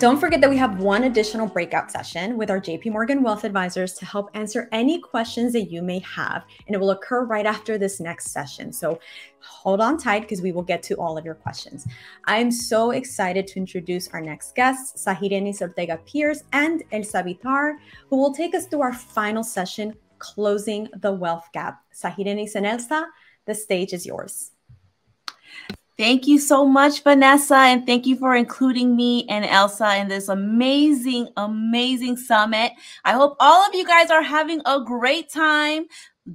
Don't forget that we have one additional breakout session with our JP Morgan Wealth Advisors to help answer any questions that you may have. And it will occur right after this next session. So hold on tight because we will get to all of your questions. I'm so excited to introduce our next guests, Sahirenys Ortega Pierce and Elsa Bittar, who will take us through our final session, Closing the Wealth Gap. Sahirenys and Elsa, the stage is yours. Thank you so much, Vanessa, and thank you for including me and Elsa in this amazing, amazing summit. I hope all of you guys are having a great time.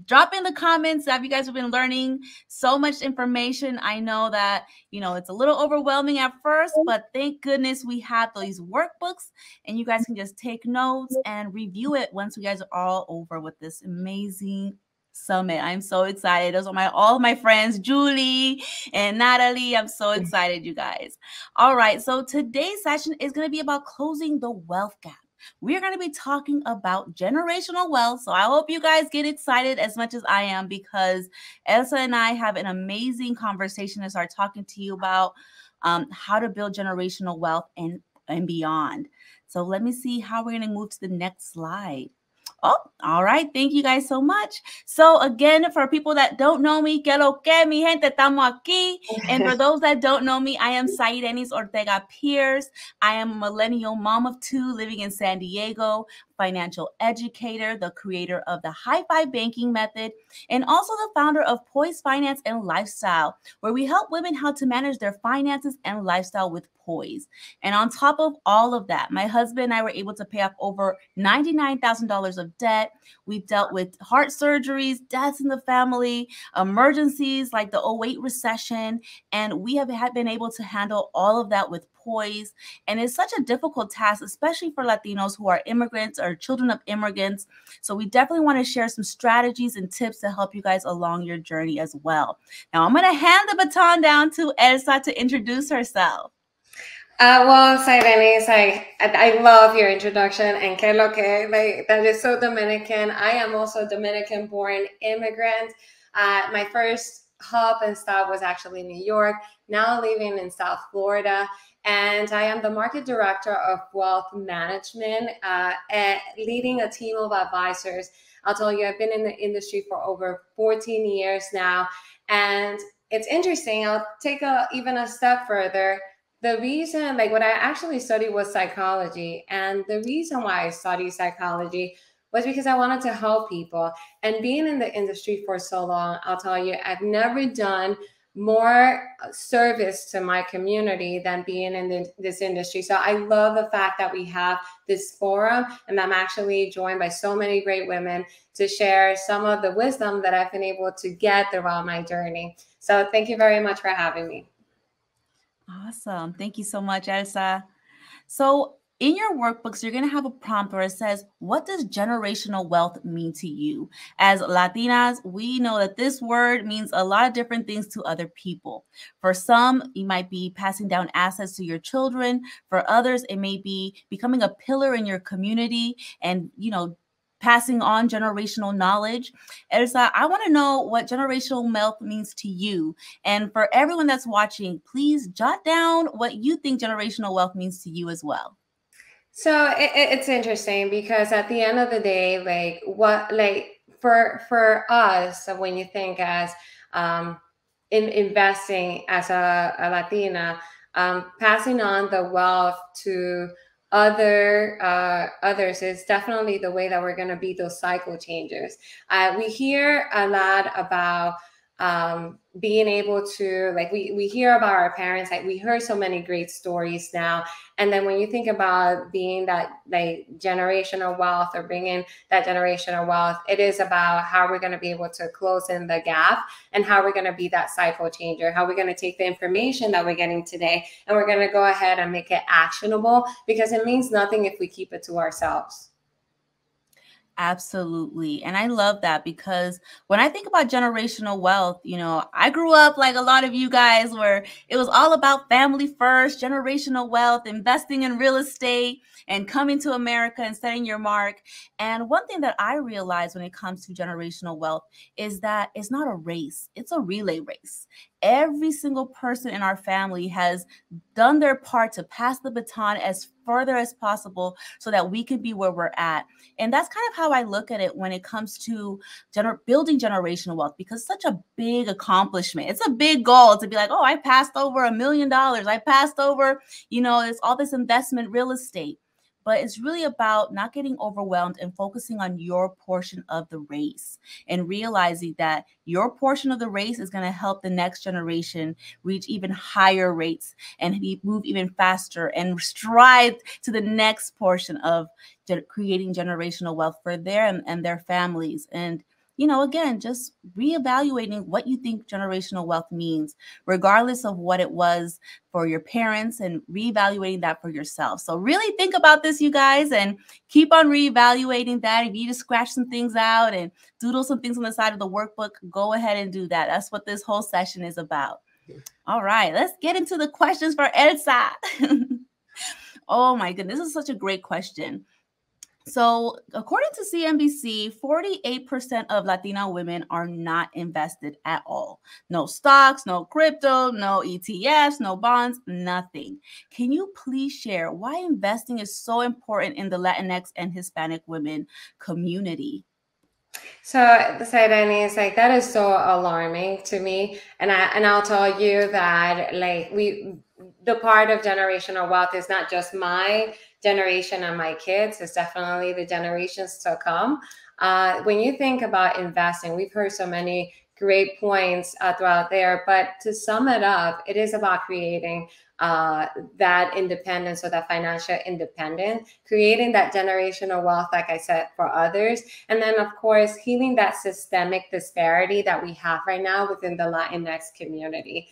Drop in the comments that you guys have been learning so much information. I know that, you know, it's a little overwhelming at first, but thank goodness we have these workbooks and you guys can just take notes and review it once you guys are all over with this amazing summit. I'm so excited. Those are my all my friends, Julie and Natalie. I'm so excited, you guys. All right, so today's session is going to be about closing the wealth gap. We're going to be talking about generational wealth. So I hope you guys get excited as much as I am because Elsa and I have an amazing conversation to start talking to you about um, how to build generational wealth and, and beyond. So let me see how we're going to move to the next slide. Oh, all right. Thank you guys so much. So again, for people that don't know me, que lo que, mi gente, estamos aquí. And for those that don't know me, I am Sahirenys Ortega Pierce. I am a millennial mom of two living in San Diego financial educator, the creator of the High Five Banking Method, and also the founder of Poise Finance and Lifestyle, where we help women how to manage their finances and lifestyle with poise. And on top of all of that, my husband and I were able to pay off over $99,000 of debt. We dealt with heart surgeries, deaths in the family, emergencies like the 08 recession, and we have been able to handle all of that with And it's such a difficult task, especially for Latinos who are immigrants or children of immigrants. So we definitely want to share some strategies and tips to help you guys along your journey as well. Now I'm going to hand the baton down to Elsa to introduce herself. Uh, well, Sahirenys, I, I love your introduction and que lo que, like, that is so Dominican. I am also Dominican born immigrant. Uh, my first hub and stop was actually New York, now living in South Florida and I am the market director of wealth management, uh, leading a team of advisors. I'll tell you, I've been in the industry for over 14 years now, and it's interesting. I'll take a even a step further. The reason, like what I actually studied was psychology, and the reason why I studied psychology was because I wanted to help people. And being in the industry for so long, I'll tell you, I've never done more uh, service to my community than being in the, this industry. So I love the fact that we have this forum and I'm actually joined by so many great women to share some of the wisdom that I've been able to get throughout my journey. So thank you very much for having me. Awesome. Thank you so much, Elsa. So in your workbooks, you're going to have a prompt where it says, What does generational wealth mean to you? As Latinas, we know that this word means a lot of different things to other people. For some, you might be passing down assets to your children. For others, it may be becoming a pillar in your community and, you know, passing on generational knowledge. Elsa, I want to know what generational wealth means to you. And for everyone that's watching, please jot down what you think generational wealth means to you as well. So it, it's interesting because at the end of the day, like what, like for for us, when you think as um, in investing as a, a Latina, um, passing on the wealth to other uh, others is definitely the way that we're going to be those cycle changers. Uh, we hear a lot about um, being able to like we we hear about our parents like we heard so many great stories now. And then when you think about being that like generational wealth or bringing that generational wealth it is about how we're going to be able to close in the gap and how we're going to be that cycle changer how we're going to take the information that we're getting today and we're going to go ahead and make it actionable because it means nothing if we keep it to ourselves Absolutely. And I love that because when I think about generational wealth, you know, I grew up like a lot of you guys where it was all about family first, generational wealth, investing in real estate and coming to America and setting your mark. And one thing that I realized when it comes to generational wealth is that it's not a race, it's a relay race every single person in our family has done their part to pass the baton as further as possible so that we can be where we're at. And that's kind of how I look at it when it comes to gener- building generational wealth because such a big accomplishment. It's a big goal to be like, oh, I passed over a million dollars. I passed over, you know, it's all this investment real estate but it's really about not getting overwhelmed and focusing on your portion of the race and realizing that your portion of the race is going to help the next generation reach even higher rates and move even faster and strive to the next portion of creating generational wealth for them and their families. And you know, again, just reevaluating what you think generational wealth means, regardless of what it was for your parents, and reevaluating that for yourself. So, really think about this, you guys, and keep on reevaluating that. If you need to scratch some things out and doodle some things on the side of the workbook, go ahead and do that. That's what this whole session is about. All right, let's get into the questions for Elsa. oh my goodness, this is such a great question. So, according to CNBC, 48% of Latina women are not invested at all. No stocks, no crypto, no ETFs, no bonds, nothing. Can you please share why investing is so important in the Latinx and Hispanic women community? So the side is like that is so alarming to me, and I and I'll tell you that like we the part of generational wealth is not just my generation and my kids is definitely the generations to come. Uh, when you think about investing, we've heard so many great points uh, throughout there, but to sum it up, it is about creating uh, that independence or that financial independence, creating that generational wealth, like I said, for others. And then, of course, healing that systemic disparity that we have right now within the Latinx community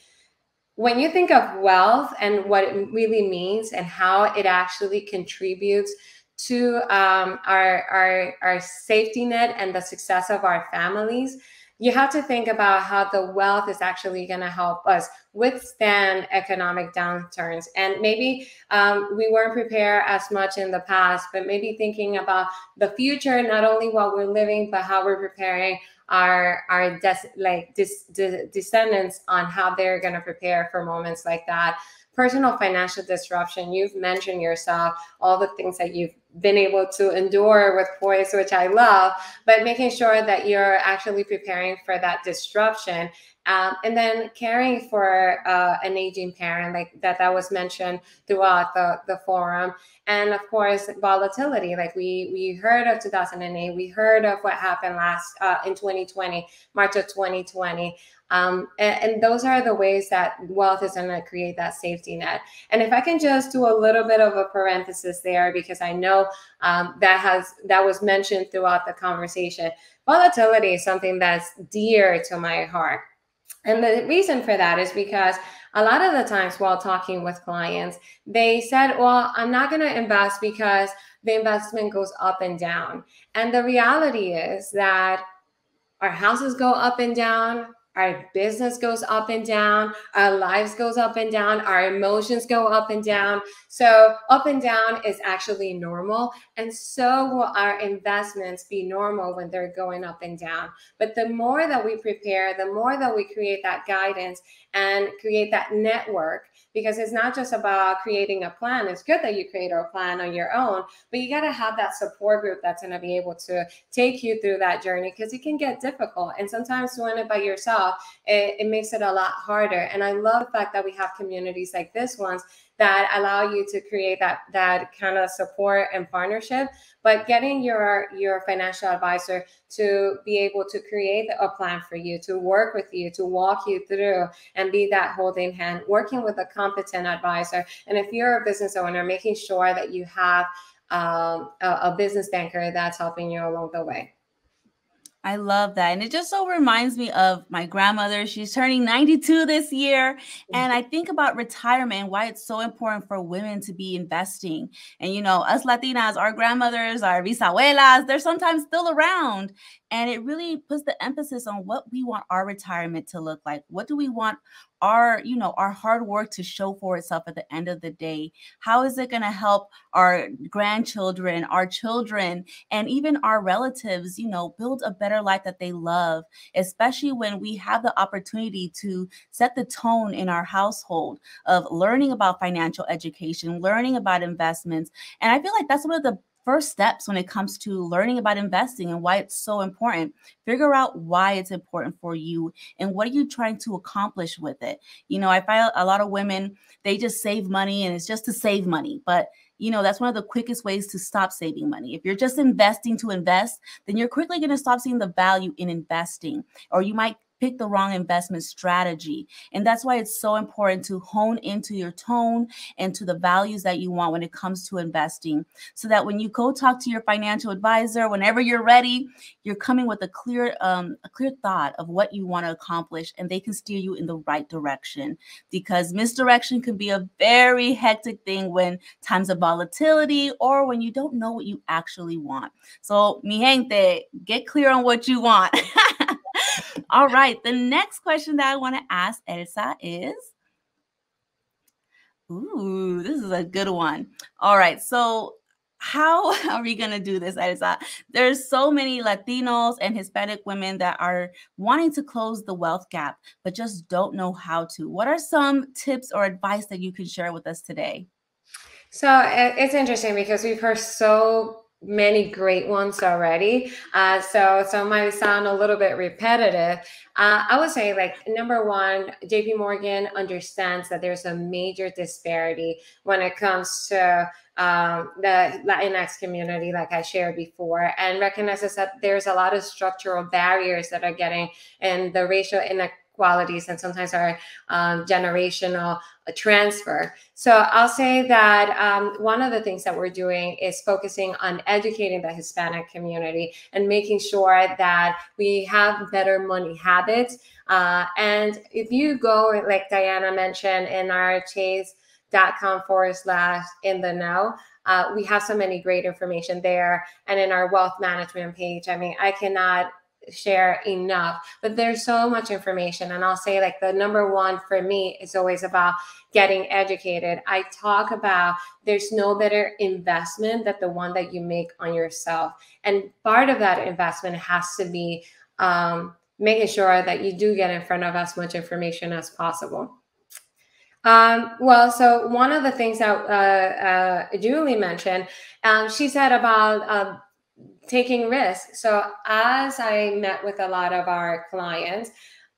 when you think of wealth and what it really means and how it actually contributes to um, our, our, our safety net and the success of our families, you have to think about how the wealth is actually going to help us withstand economic downturns. And maybe um, we weren't prepared as much in the past, but maybe thinking about the future, not only while we're living, but how we're preparing our our des- like dis- de- descendants on how they're going to prepare for moments like that. Personal financial disruption you've mentioned yourself all the things that you've been able to endure with poise which i love but making sure that you're actually preparing for that disruption um, and then caring for uh, an aging parent, like that, that was mentioned throughout the, the forum. And of course, volatility, like we, we heard of 2008, we heard of what happened last uh, in 2020, March of 2020. Um, and, and, those are the ways that wealth is going to create that safety net. And if I can just do a little bit of a parenthesis there, because I know um, that has that was mentioned throughout the conversation. Volatility is something that's dear to my heart. And the reason for that is because a lot of the times while talking with clients, they said, Well, I'm not going to invest because the investment goes up and down. And the reality is that our houses go up and down, our business goes up and down our lives goes up and down our emotions go up and down. So up and down is actually normal and so will our investments be normal when they're going up and down. But the more that we prepare the more that we create that guidance and create that network because it's not just about creating a plan. It's good that you create a plan on your own, but you got to have that support group that's going to be able to take you through that journey because it can get difficult. And sometimes doing it by yourself, it, it makes it a lot harder. And I love the fact that we have communities like this ones that allow you to create that that kind of support and partnership. But getting your your financial advisor to be able to create a plan for you to work with you to walk you through and be that holding hand working with a competent advisor. And if you're a business owner making sure that you have um, a, a business banker that's helping you along the way I love that. And it just so reminds me of my grandmother. She's turning 92 this year. And I think about retirement why it's so important for women to be investing. And, you know, us Latinas, our grandmothers, our bisabuelas, they're sometimes still around. And it really puts the emphasis on what we want our retirement to look like. What do we want our you know our hard work to show for itself at the end of the day how is it going to help our grandchildren our children and even our relatives you know build a better life that they love especially when we have the opportunity to set the tone in our household of learning about financial education learning about investments and i feel like that's one of the first steps when it comes to learning about investing and why it's so important. Figure out why it's important for you and what are you trying to accomplish with it. You know, I find a lot of women, they just save money and it's just to save money. But you know, that's one of the quickest ways to stop saving money. If you're just investing to invest, then you're quickly going to stop seeing the value in investing, or you might pick the wrong investment strategy. And that's why it's so important to hone into your tone and to the values that you want when it comes to investing so that when you go talk to your financial advisor, whenever you're ready, you're coming with a clear um, a clear thought of what you want to accomplish and they can steer you in the right direction because misdirection can be a very hectic thing when times of volatility or when you don't know what you actually want. So, mi gente, get clear on what you want. All right. The next question that I want to ask Elsa is Ooh, this is a good one. All right. So, how are we going to do this, Elsa? There's so many Latinos and Hispanic women that are wanting to close the wealth gap, but just don't know how to. What are some tips or advice that you can share with us today? So eh, it's interesting because we've heard so many great ones already. Uh, so some might sound a little bit repetitive. Uh, I would say, like number one, J.P. Morgan understands that there's a major disparity when it comes to um, the Latinx community, like I shared before, and recognizes that there's a lot of structural barriers that are getting in the racial inequality qualities and sometimes our um, generational transfer. So I'll say that um, one of the things that we're doing is focusing on educating the Hispanic community and making sure that we have better money habits. Uh, and if you go, like Diana mentioned, in our chase.com forward slash in the know, uh, we have so many great information there. And in our wealth management page, I mean, I cannot share enough but there's so much information. And i'll say like the number one for me is always about getting educated. I talk about there's no better investment than the one that you make on yourself. And part of that investment has to be um, making sure that you do get in front of as much information as possible. Um, well, so one of the things that uh, uh, Julie mentioned, um, she said about uh, taking risks. So as I met with a lot of our clients,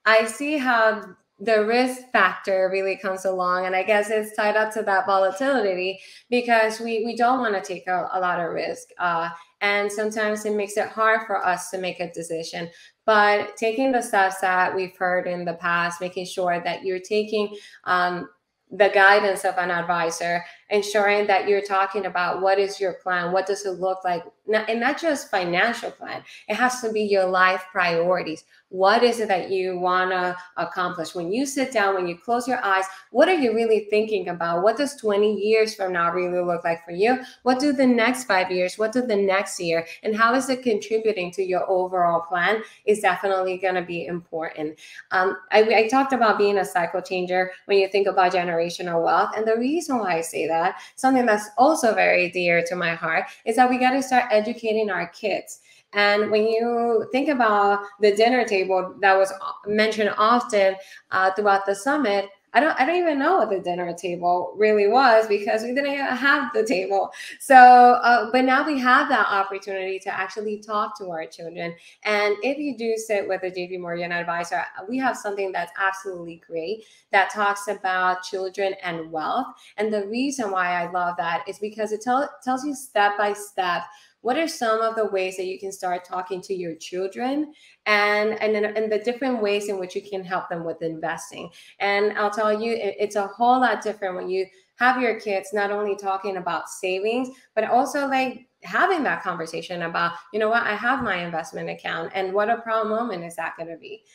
I see how the risk factor really comes along and i guess it's tied up to that volatility because we we don't want to take a, a lot of risk uh, and sometimes it makes it hard for us to make a decision but taking the steps that we've heard in the past making sure that you're taking um, the guidance of an advisor ensuring that you're talking about what is your plan? What does it look like? And not just financial plan it has to be your life priorities. What is it that you want to accomplish? When you sit down when you close your eyes what are you really thinking about? What does 20 years from now really look like for you? What do the next five years what do the next year and how is it contributing to your overall plan is definitely going to be important. Um, I, I talked about being a cycle changer when you think about generational wealth and the reason why i say that that, something that's also very dear to my heart is that we got to start educating our kids. And when you think about the dinner table that was mentioned often uh, throughout the summit, I don't I don't even know what the dinner table really was because we didn't have the table. So, uh, but now we have that opportunity to actually talk to our children. And if you do sit with a JP Morgan advisor, we have something that's absolutely great that talks about children and wealth. And the reason why I love that is because it tell, tells you step by step what are some of the ways that you can start talking to your children and and, and the different ways in which you can help them with investing? And i'll tell you it, it's a whole lot different when you have your kids not only talking about savings but also like having that conversation about you know what? I have my investment account and what a proud moment is that going to be?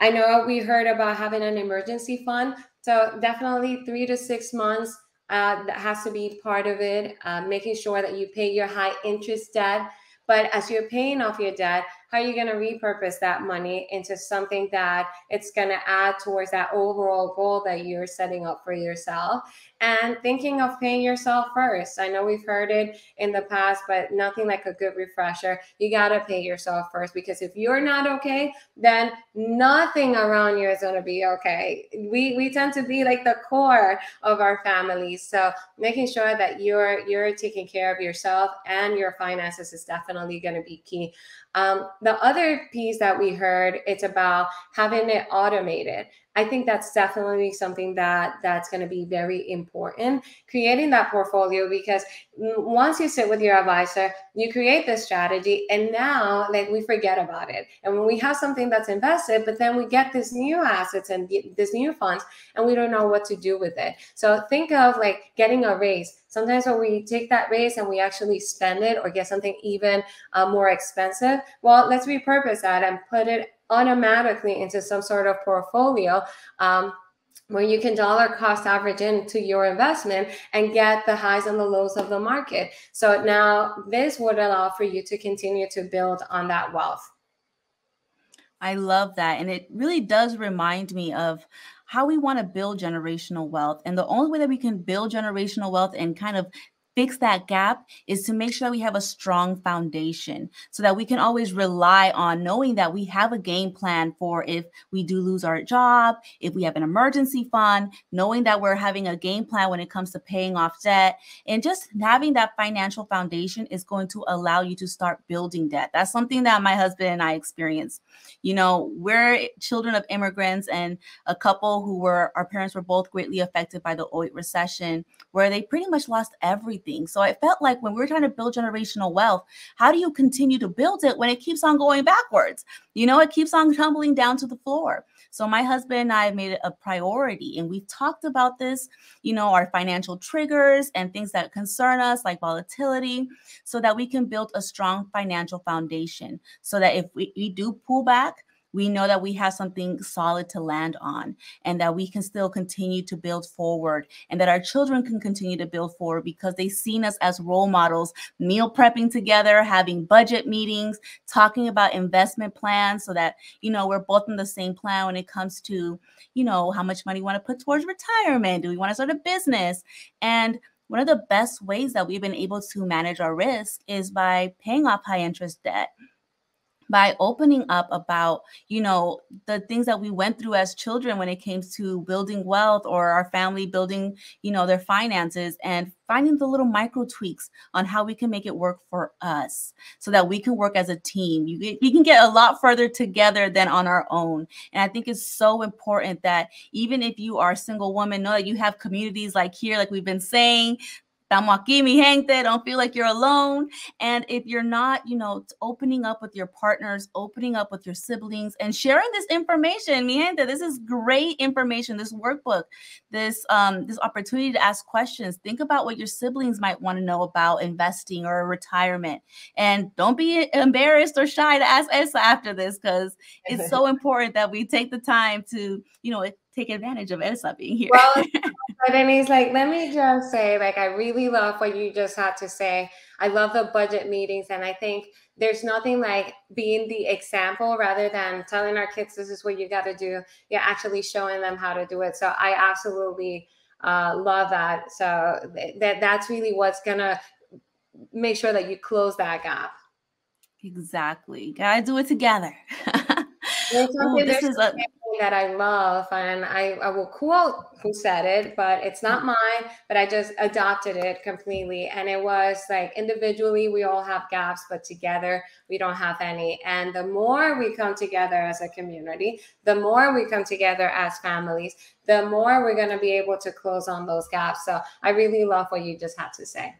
I know we heard about having an emergency fund so definitely three to six months uh, that has to be part of it, uh, making sure that you pay your high interest debt. But as you're paying off your debt, how are you going to repurpose that money into something that it's going to add towards that overall goal that you're setting up for yourself and thinking of paying yourself first. I know we've heard it in the past, but nothing like a good refresher. You got to pay yourself first because if you're not okay, then nothing around you is going to be okay. We we tend to be like the core of our families. So making sure that you're you're taking care of yourself and your finances is definitely going to be key. Um, the other piece that we heard, it's about having it automated. I think that's definitely something that that's going to be very important. Creating that portfolio because once you sit with your advisor, you create this strategy, and now like we forget about it. And when we have something that's invested, but then we get these new assets and these new funds, and we don't know what to do with it. So think of like getting a raise. Sometimes when we take that raise and we actually spend it or get something even uh, more expensive, well, let's repurpose that and put it automatically into some sort of portfolio um, where you can dollar cost average into your investment and get the highs and the lows of the market. So now this would allow for you to continue to build on that wealth. I love that. And it really does remind me of how we want to build generational wealth. And the only way that we can build generational wealth and kind of fix that gap is to make sure that we have a strong foundation so that we can always rely on knowing that we have a game plan for if we do lose our job, if we have an emergency fund, knowing that we're having a game plan when it comes to paying off debt. And just having that financial foundation is going to allow you to start building debt. That's something that my husband and I experienced. You know, we're children of immigrants and a couple who were, our parents were both greatly affected by the 08 recession, where they pretty much lost everything everything. So I felt like when we're trying to build generational wealth, how do you continue to build it when it keeps on going backwards? You know, it keeps on tumbling down to the floor. So my husband and I have made it a priority and we've talked about this, you know, our financial triggers and things that concern us like volatility so that we can build a strong financial foundation so that if we, we do pull back, we know that we have something solid to land on and that we can still continue to build forward and that our children can continue to build forward because they've seen us as role models, meal prepping together, having budget meetings, talking about investment plans so that, you know, we're both in the same plan when it comes to, you know, how much money we want to put towards retirement. Do we want to start a business? And one of the best ways that we've been able to manage our risk is by paying off high interest debt by opening up about you know the things that we went through as children when it came to building wealth or our family building you know their finances and finding the little micro tweaks on how we can make it work for us so that we can work as a team. You, you can get a lot further together than on our own. And i think it's so important that even if you are a single woman know that you have communities like here like we've been saying Estamos aquí, mi gente. Don't feel like you're alone. And if you're not, you know, opening up with your partners, opening up with your siblings, and sharing this information, mi gente, this is great information. This workbook, this um, this opportunity to ask questions. Think about what your siblings might want to know about investing or retirement, and don't be embarrassed or shy to ask Elsa after this because it's so important that we take the time to, you know, take advantage of Elsa being here. Well, but he's like, let me just say, like, I really love what you just had to say. I love the budget meetings, and I think there's nothing like being the example rather than telling our kids this is what you got to do. You're actually showing them how to do it. So I absolutely uh, love that. So th- that that's really what's gonna make sure that you close that gap. Exactly. Gotta do it together. Ooh, this is a that I love, and I, I will quote who said it, but it's not mm. mine, but I just adopted it completely. And it was like individually, we all have gaps, but together, we don't have any. And the more we come together as a community, the more we come together as families, the more we're going to be able to close on those gaps. So I really love what you just had to say.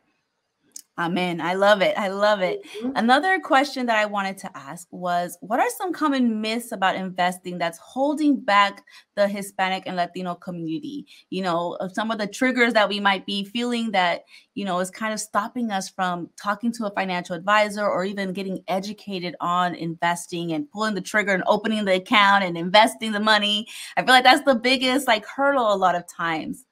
Amen. I love it. I love it. Mm-hmm. Another question that I wanted to ask was what are some common myths about investing that's holding back the Hispanic and Latino community? You know, some of the triggers that we might be feeling that, you know, is kind of stopping us from talking to a financial advisor or even getting educated on investing and pulling the trigger and opening the account and investing the money. I feel like that's the biggest like hurdle a lot of times.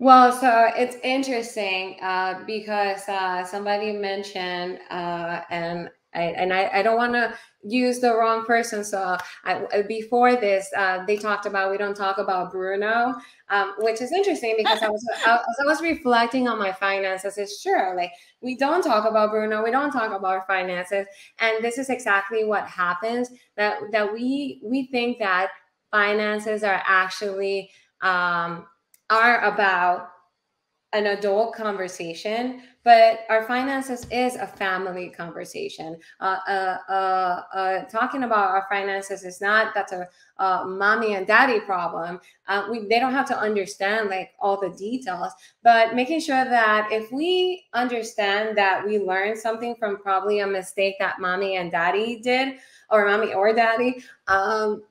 Well, so it's interesting uh, because uh, somebody mentioned, uh, and and I, I don't want to use the wrong person. So I, before this, uh, they talked about we don't talk about Bruno, um, which is interesting because I was I, I was reflecting on my finances. It's true, like we don't talk about Bruno, we don't talk about finances, and this is exactly what happens. That that we we think that finances are actually um, are about an adult conversation, but our finances is a family conversation. Uh, uh, uh, uh talking about our finances is not that's a mommy and daddy problem. Uh, we, they don't have to understand like all the details, but making sure that if we understand that we learned something from probably a mistake that mommy and daddy did, or mommy or daddy, um,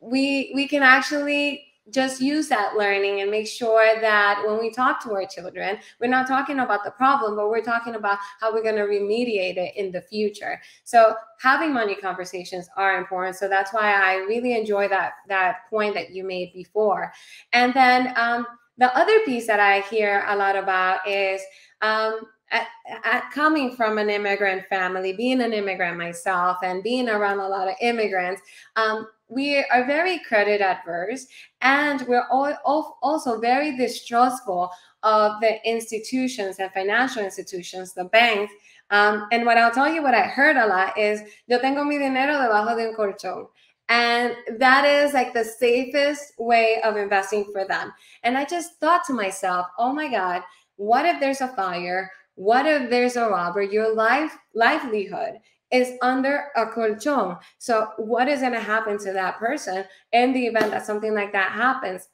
we we can actually just use that learning and make sure that when we talk to our children, we're not talking about the problem, but we're talking about how we're going to remediate it in the future. So having money conversations are important. So that's why I really enjoy that that point that you made before. And then um, the other piece that I hear a lot about is um, at, at coming from an immigrant family, being an immigrant myself, and being around a lot of immigrants, um, we are very credit adverse and we're all, also very distrustful of the institutions and financial institutions, the banks. Um, and what I'll tell you, what I heard a lot is, yo tengo mi dinero debajo de un colchón. And that is like the safest way of investing for them. And I just thought to myself, oh my God, what if there's a fire? What if there's a robber? Your life livelihood is under a colchón. So what is going to happen to that person in the event that something like that happens?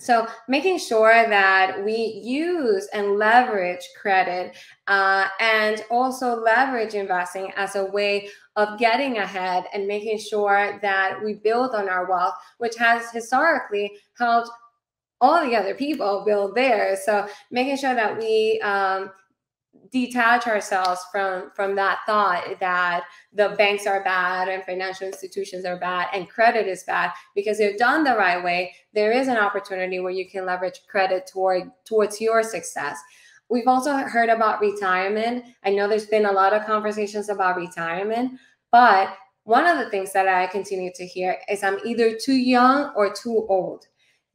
So making sure that we use and leverage credit uh, and also leverage investing as a way of getting ahead and making sure that we build on our wealth, which has historically helped all the other people build theirs. So making sure that we um, detach ourselves from from that thought that the banks are bad and financial institutions are bad and credit is bad. Because if done the right way there is an opportunity where you can leverage credit toward towards your success. We've also heard about retirement. I know there's been a lot of conversations about retirement but one of the things that i continue to hear is i'm either too young or too old.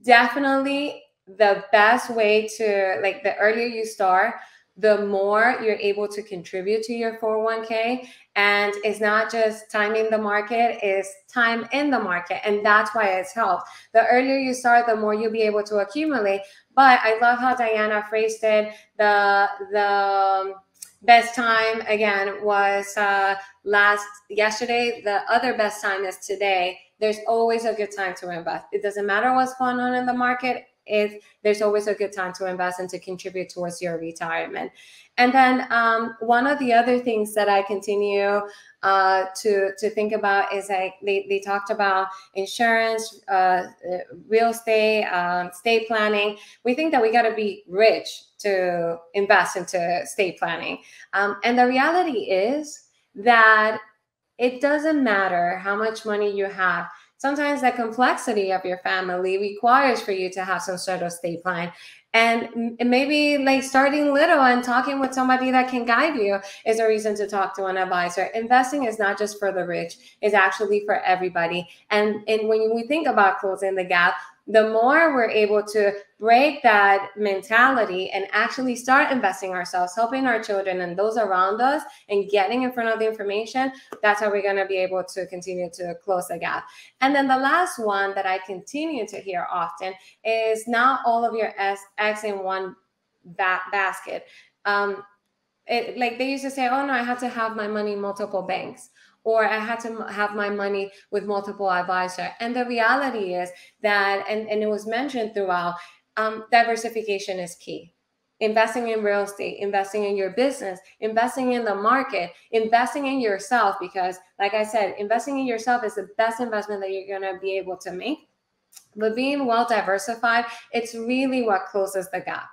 Definitely the best way to like the earlier you start the more you're able to contribute to your 401k and it's not just time in the market it's time in the market and that's why it's helped. The earlier you start the more you'll be able to accumulate but i love how diana phrased it. The the best time again was uh last yesterday. The other best time is today. There's always a good time to invest. It doesn't matter what's going on in the market if there's always a good time to invest and to contribute towards your retirement. And then um, one of the other things that I continue uh, to to think about is like they, they talked about insurance, uh, real estate, um, estate planning. We think that we got to be rich to invest into estate planning, um, and the reality is that it doesn't matter how much money you have sometimes the complexity of your family requires for you to have some sort of estate plan and maybe like starting little and talking with somebody that can guide you is a reason to talk to an advisor. Investing is not just for the rich it's actually for everybody. And and when we think about closing the gap the more we're able to break that mentality and actually start investing ourselves, helping our children and those around us, and getting in front of the information, that's how we're going to be able to continue to close the gap. And then the last one that I continue to hear often is not all of your eggs in one ba- basket. Um, it, like they used to say, oh no, I have to have my money in multiple banks or I had to have my money with multiple advisor. And the reality is that, and, and it was mentioned throughout, um, diversification is key. Investing in real estate, investing in your business, investing in the market, investing in yourself, because like I said, investing in yourself is the best investment that you're going to be able to make. But being well diversified, it's really what closes the gap.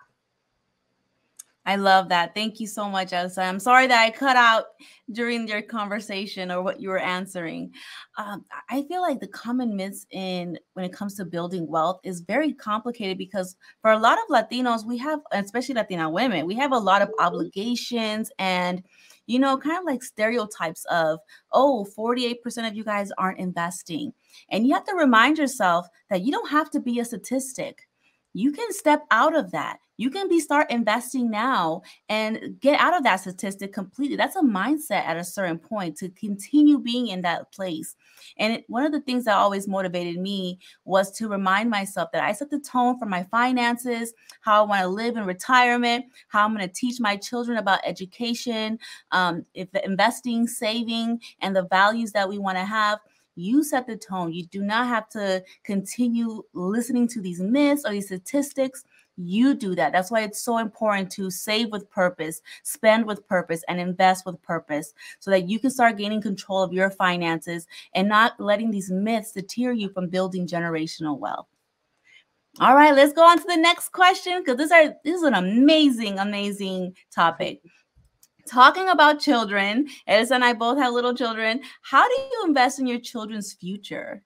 I love that. Thank you so much, Elsa. I'm sorry that I cut out during your conversation or what you were answering. Um, I feel like the common myths in when it comes to building wealth is very complicated because for a lot of Latinos, we have, especially Latina women, we have a lot of mm-hmm. obligations and you know, kind of like stereotypes of, oh, 48% of you guys aren't investing. And you have to remind yourself that you don't have to be a statistic you can step out of that. You can be start investing now and get out of that statistic completely. That's a mindset at a certain point to continue being in that place. And it, one of the things that always motivated me was to remind myself that I set the tone for my finances, how I want to live in retirement, how I'm going to teach my children about education, um, if investing, saving, and the values that we want to have you set the tone. You do not have to continue listening to these myths or these statistics. You do that. That's why it's so important to save with purpose, spend with purpose, and invest with purpose so that you can start gaining control of your finances and not letting these myths deter you from building generational wealth. All right, let's go on to the next question because this, this is an amazing, amazing topic talking about children, Elsa and I both have little children. How do you invest in your children's future?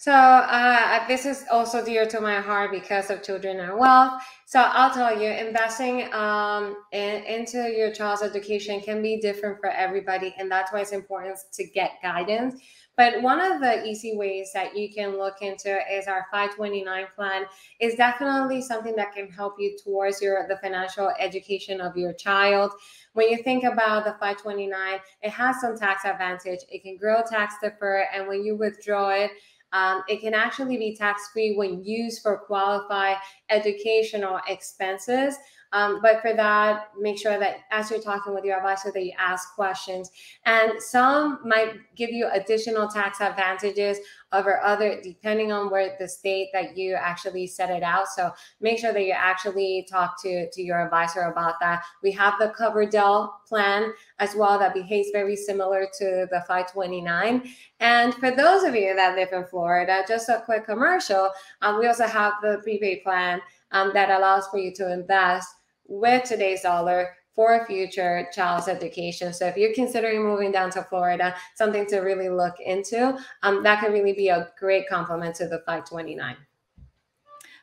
So uh, this is also dear to my heart because of children and wealth. So I'll tell you, investing um, in, into your child's education can be different for everybody, and that's why it's important to get guidance. But one of the easy ways that you can look into is our 529 plan is definitely something that can help you towards your the financial education of your child. When you think about the 529, it has some tax advantage. It can grow tax defer, and when you withdraw it, um, it can actually be tax free when used for qualified educational expenses. Um, but for that, make sure that as you're talking with your advisor, that you ask questions. And some might give you additional tax advantages over other, depending on where the state that you actually set it out. So make sure that you actually talk to, to your advisor about that. We have the Coverdell plan as well that behaves very similar to the 529. And for those of you that live in Florida, just a quick commercial, um, we also have the prepaid plan um, that allows for you to invest with today's dollar for a future child's education. So if you're considering moving down to Florida, something to really look into, um, that could really be a great complement to the 529.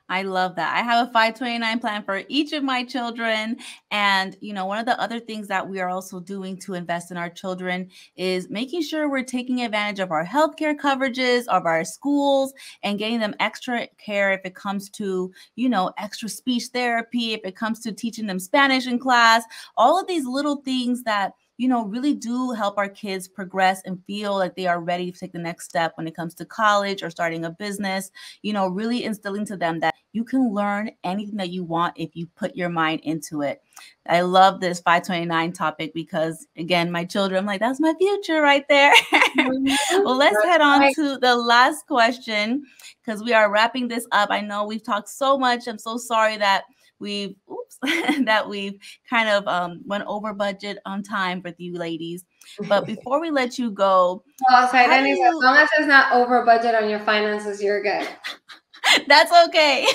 I love that. I have a 529 plan for each of my children. And, you know, one of the other things that we are also doing to invest in our children is making sure we're taking advantage of our healthcare coverages, of our schools, and getting them extra care if it comes to, you know, extra speech therapy, if it comes to teaching them Spanish in class, all of these little things that you know, really do help our kids progress and feel like they are ready to take the next step when it comes to college or starting a business, you know, really instilling to them that you can learn anything that you want if you put your mind into it. I love this 529 topic because, again, my children, I'm like, that's my future right there. well, let's head on to the last question because we are wrapping this up. I know we've talked so much. I'm so sorry that we've oops that we've kind of um, went over budget on time with you ladies. But before we let you go, well, sorry, Denise, you... as long as it's not over budget on your finances, you're good. That's okay.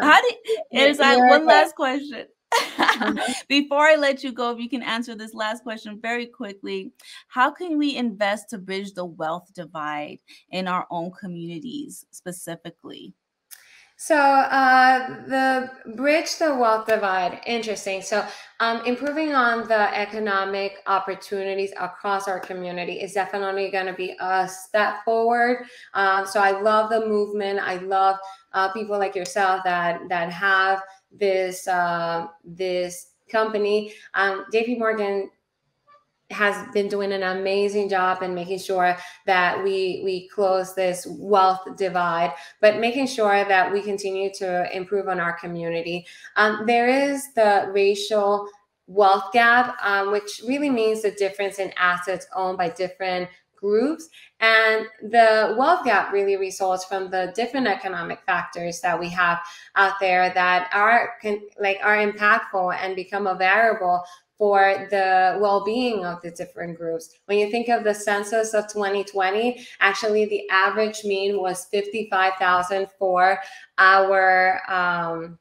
How do is that one last question? Uh-huh. Before I let you go, if you can answer this last question very quickly, how can we invest to bridge the wealth divide in our own communities specifically? So uh, the bridge the wealth divide, interesting. So um, improving on the economic opportunities across our community is definitely going to be a step forward. Um, so I love the movement. I love uh, people like yourself that that have this uh, this company. Um, JP Morgan has been doing an amazing job in making sure that we we close this wealth divide but making sure that we continue to improve on our community. Um, there is the racial wealth gap um, which really means the difference in assets owned by different groups. And the wealth gap really results from the different economic factors that we have out there that are like are impactful and become a variable for the well-being of the different groups. When you think of the census of 2020, actually the average mean was 55,000 for our um,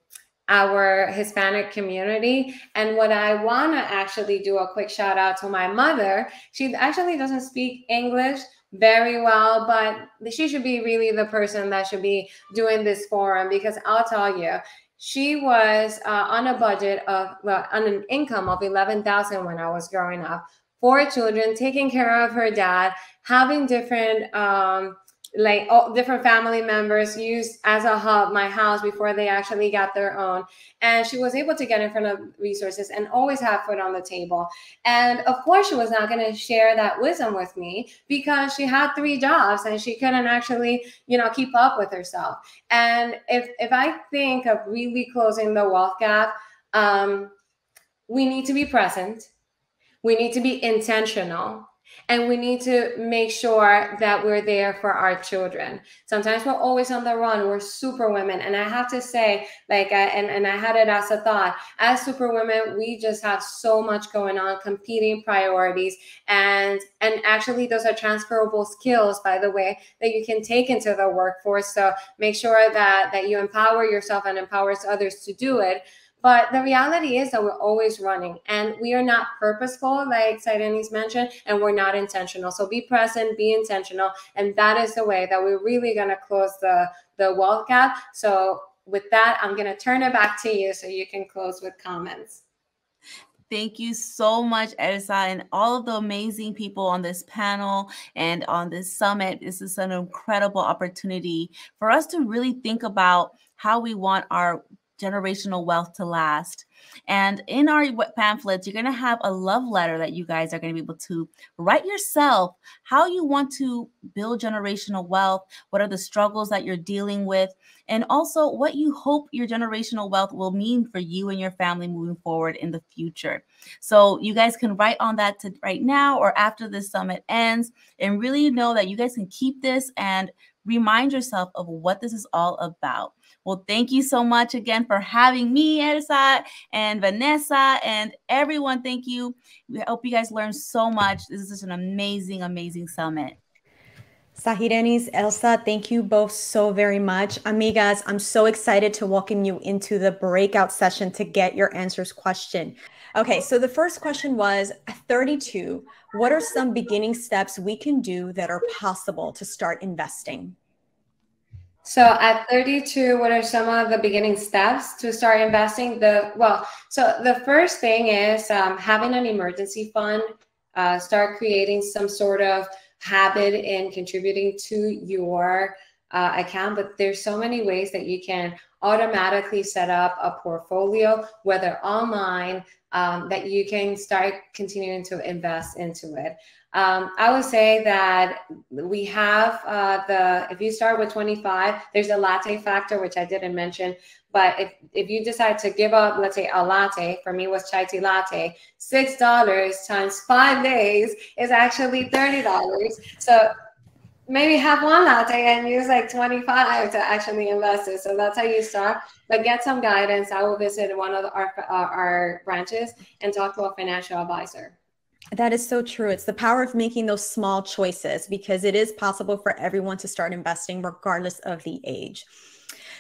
our Hispanic community. And what I want to actually do a quick shout out to my mother. She actually doesn't speak English very well, but she should be really the person that should be doing this forum because I'll tell you, she was uh, on a budget of well, on an income of 11,000 when I was growing up, four children, taking care of her dad, having different um, like all different family members used as a hub my house before they actually got their own. And she was able to get in front of resources and always have food on the table. And of course she was not going to share that wisdom with me because she had three jobs and she couldn't actually you know keep up with herself. And if if i think of really closing the wealth gap um, we need to be present. We need to be intentional and we need to make sure that we're there for our children. Sometimes we're always on the run. We're super women and i have to say like I, and, and i had it as a thought. As super women we just have so much going on competing priorities. And and actually those are transferable skills by the way that you can take into the workforce. So make sure that that you empower yourself and empowers others to do it but the reality is that we're always running and we are not purposeful, like Sahirenys mentioned, and we're not intentional. So be present, be intentional. And that is the way that we're really going to close the, the wealth gap. So with that, I'm going to turn it back to you so you can close with comments. Thank you so much, Elsa, and all of the amazing people on this panel and on this summit. This is an incredible opportunity for us to really think about how we want our generational wealth to last. And in our pamphlets, you're going to have a love letter that you guys are going to be able to write yourself how you want to build generational wealth, what are the struggles that you're dealing with, and also what you hope your generational wealth will mean for you and your family moving forward in the future. So you guys can write on that to right now or after this summit ends and really know that you guys can keep this and remind yourself of what this is all about. Well, thank you so much again for having me, Elsa and Vanessa and everyone. Thank you. We hope you guys learned so much. This is an amazing, amazing summit. Sahirenys, Elsa, thank you both so very much. Amigas, I'm so excited to welcome you into the breakout session to get your answers question. Okay, so the first question was 32. What are some beginning steps we can do that are possible to start investing? So at 32, what are some of the beginning steps to start investing? The well, so the first thing is um, having an emergency fund. Uh, start creating some sort of habit in contributing to your uh, account. But there's so many ways that you can automatically set up a portfolio, whether online, um, that you can start continuing to invest into it. Um, I would say that we have uh, the, if you start with 25, there's a latte factor, which I didn't mention. But if, if you decide to give up, let's say a latte, for me was chai tea latte, $6 times five days is actually $30. So maybe have one latte and use like 25 to actually invest it. So that's how you start. But get some guidance. I will visit one of our, uh, our branches and talk to a financial advisor. That is so true. It's the power of making those small choices because it is possible for everyone to start investing regardless of the age.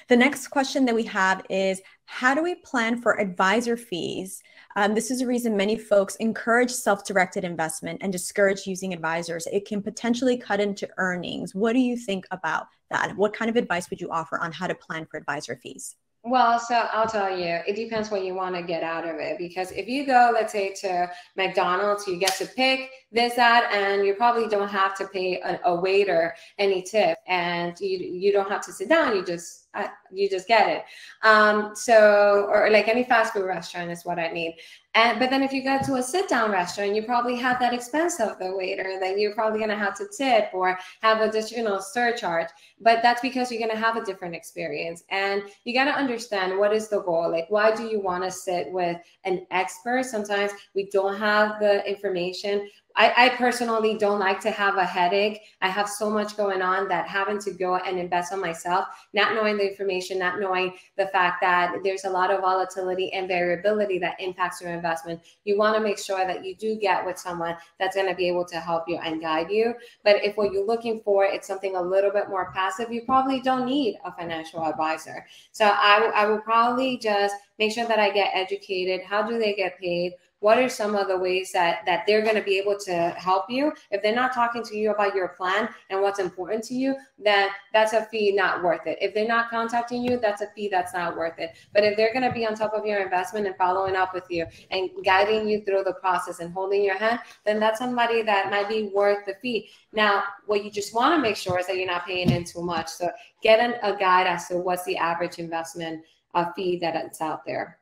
The next question that we have is How do we plan for advisor fees? Um, this is a reason many folks encourage self directed investment and discourage using advisors. It can potentially cut into earnings. What do you think about that? What kind of advice would you offer on how to plan for advisor fees? Well, so I'll tell you, it depends what you want to get out of it. Because if you go, let's say, to McDonald's, you get to pick this, that, and you probably don't have to pay a, a waiter any tip, and you you don't have to sit down. You just uh, you just get it. Um, so, or like any fast food restaurant is what I need. And but then if you go to a sit down restaurant, you probably have that expense of the waiter that you're probably going to have to tip or have additional surcharge. But that's because you're going to have a different experience, and you got to understand what is the goal. Like, why do you want to sit with an expert? Sometimes we don't have the information I, I, personally don't like to have a headache. I have so much going on that having to go and invest on myself, not knowing the information, not knowing the fact that there's a lot of volatility and variability that impacts your investment. You want to make sure that you do get with someone that's going to be able to help you and guide you. But if what you're looking for is something a little bit more passive, you probably don't need a financial advisor. So I, I will probably just make sure that I get educated. How do they get paid? What are some of the ways that that they're going to be able to help you? If they're not talking to you about your plan and what's important to you then that's a fee not worth it. If they're not contacting you that's a fee that's not worth it. But if they're going to be on top of your investment and following up with you and guiding you through the process and holding your hand then that's somebody that might be worth the fee. Now what you just want to make sure is that you're not paying in too much. So get an, a guide as to what's the average investment uh, fee that's out there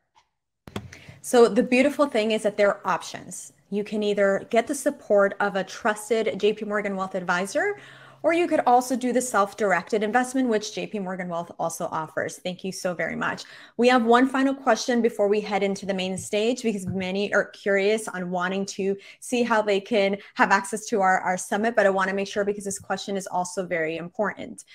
so the beautiful thing is that there are options. You can either get the support of a trusted JP Morgan Wealth advisor, or you could also do the self-directed investment, which JP Morgan Wealth also offers. Thank you so very much. We have one final question before we head into the main stage because many are curious on wanting to see how they can have access to our, our summit, but I want to make sure because this question is also very important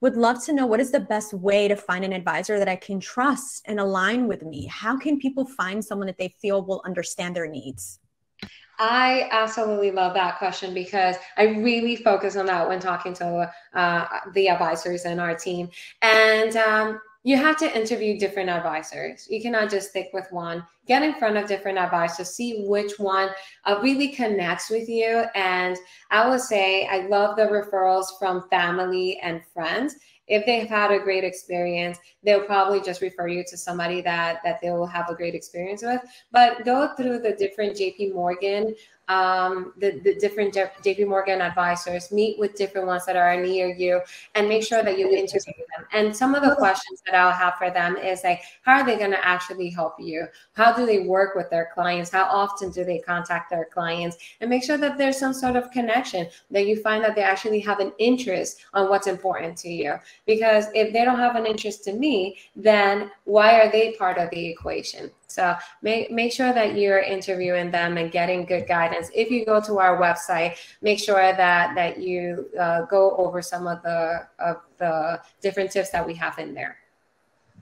would love to know what is the best way to find an advisor that I can trust and align with me? How can people find someone that they feel will understand their needs? I absolutely love that question because I really focus on that when talking to uh, the advisors in our team. And um, you have to interview different advisors. You cannot just stick with one. Get in front of different advisors, see which one uh, really connects with you. And I will say, I love the referrals from family and friends. If they've had a great experience, they'll probably just refer you to somebody that that they will have a great experience with. But go through the different JP Morgan um, the, the different JP Morgan advisors, meet with different ones that are near you, and make sure that you interview. And some of the oh. questions that I'll have for them is like, how are they going to actually help you? How do they work with their clients? How often do they contact their clients? And make sure that there's some sort of connection that you find that they actually have an interest on what's important to you. Because if they don't have an interest in me, then why are they part of the equation? So make, make sure that you're interviewing them and getting good guidance. If you go to our website, make sure that that you uh, go over some of the of the different tips that we have in there.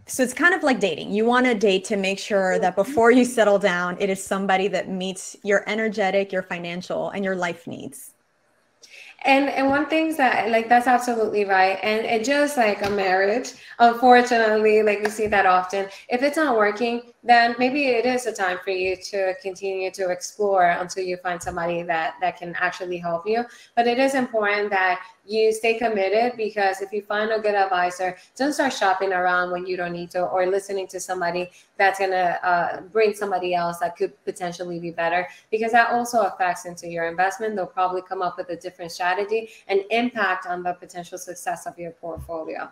So it's kind of like dating. You want to date to make sure that before you settle down, it is somebody that meets your energetic, your financial, and your life needs. And and one thing that like that's absolutely right. And it just like a marriage, unfortunately, like we see that often. If it's not working, then maybe it is a time for you to continue to explore until you find somebody that that can actually help you. But it is important that you stay committed because if you find a good advisor, don't start shopping around when you don't need to or listening to somebody that's going to uh, bring somebody else that could potentially be better because that also affects into your investment. They'll probably come up with a different strategy and impact on the potential success of your portfolio.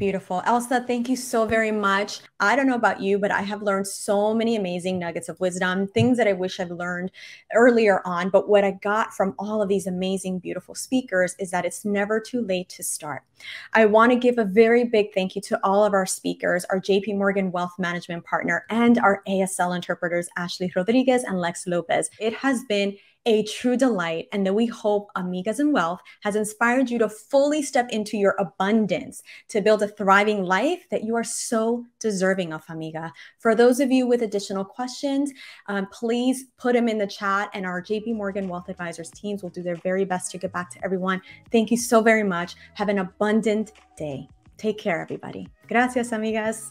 Beautiful. Elsa, thank you so very much. I don't know about you, but I have learned so many amazing nuggets of wisdom, things that I wish I'd learned earlier on. But what I got from all of these amazing, beautiful speakers is that it's never too late to start. I want to give a very big thank you to all of our speakers, our JP Morgan Wealth Management partner, and our ASL interpreters, Ashley Rodriguez and Lex Lopez. It has been a true delight, and that we hope Amigas in Wealth has inspired you to fully step into your abundance to build a thriving life that you are so deserving of, Amiga. For those of you with additional questions, um, please put them in the chat, and our JP Morgan Wealth Advisors teams will do their very best to get back to everyone. Thank you so very much. Have an abundant day. Take care, everybody. Gracias, amigas.